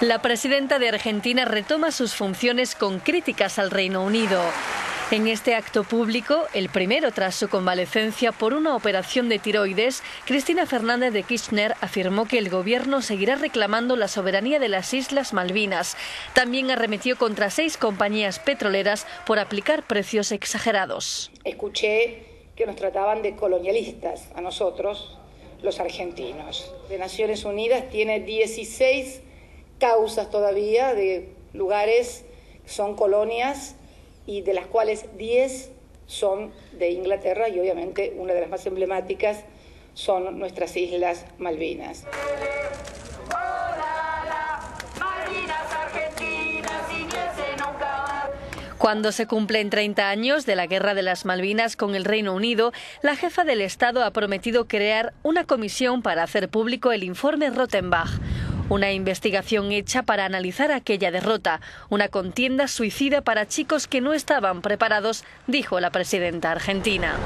La presidenta de Argentina retoma sus funciones con críticas al Reino Unido. En este acto público, el primero tras su convalecencia por una operación de tiroides, Cristina Fernández de Kirchner afirmó que el gobierno seguirá reclamando la soberanía de las Islas Malvinas. También arremetió contra seis compañías petroleras por aplicar precios exagerados. Escuché que nos trataban de colonialistas a nosotros, los argentinos. De Naciones Unidas tiene 16 causas todavía de lugares son colonias y de las cuales 10 son de Inglaterra y obviamente una de las más emblemáticas son nuestras Islas Malvinas. Cuando se cumplen 30 años de la Guerra de las Malvinas con el Reino Unido, la jefa del Estado ha prometido crear una comisión para hacer público el informe Rottenbach una investigación hecha para analizar aquella derrota, una contienda suicida para chicos que no estaban preparados, dijo la presidenta argentina.